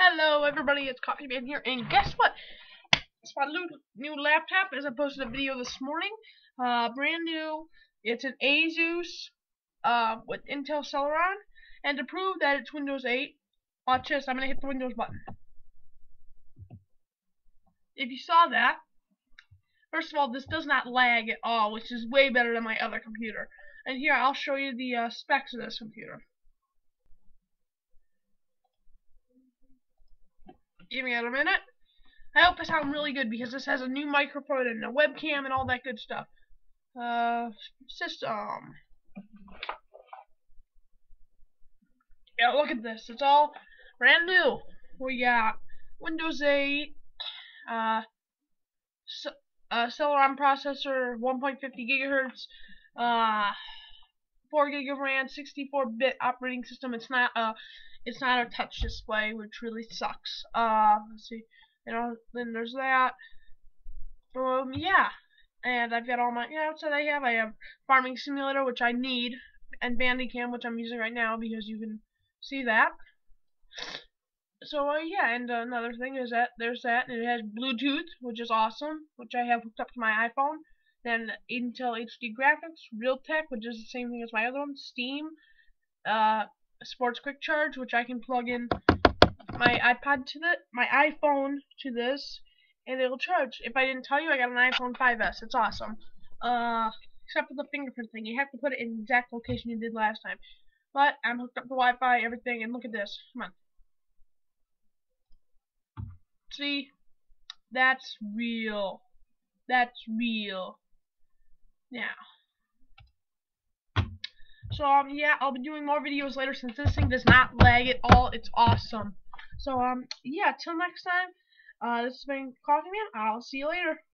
Hello everybody, it's Coffee Man here, and guess what? It's my new, laptop, as I posted a video this morning. Uh, brand new. It's an Asus uh, with Intel Celeron, and to prove that it's Windows 8, watch this, I'm going to hit the Windows button. If you saw that, first of all, this does not lag at all, which is way better than my other computer. And here, I'll show you the uh, specs of this computer. Give me a minute. I hope I sound really good because this has a new microphone and a webcam and all that good stuff. Uh, system. Yeah, look at this. It's all brand new. We got Windows 8, uh, uh Celeron processor, 1.50 gigahertz, uh, 4 gig of RAM, 64-bit operating system. It's not uh it's not a touch display, which really sucks. Uh, let's see. You know, then there's that. Um, yeah. And I've got all my, yeah, what I have? I have Farming Simulator, which I need, and Bandicam, which I'm using right now because you can see that. So, uh, yeah, and uh, another thing is that there's that, and it has Bluetooth, which is awesome, which I have hooked up to my iPhone. Then Intel HD graphics, Realtek, which is the same thing as my other one, Steam, uh, Sports Quick Charge, which I can plug in my iPad to the my iPhone to this, and it'll charge. If I didn't tell you, I got an iPhone 5s. It's awesome. Uh, except for the fingerprint thing, you have to put it in the exact location you did last time. But I'm hooked up to Wi-Fi, everything, and look at this. Come on. See, that's real. That's real. Now. So, um, yeah, I'll be doing more videos later since this thing does not lag at all. It's awesome. So, um, yeah, till next time, uh, this has been Coffee Man. I'll see you later.